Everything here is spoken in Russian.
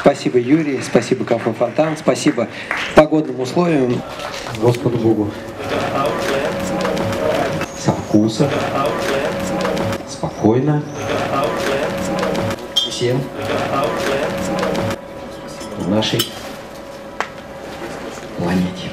Спасибо, Юрий, спасибо, кафе Фонтан, спасибо погодным условиям, Господу Богу. Со вкуса, спокойно. Всем в нашей планете.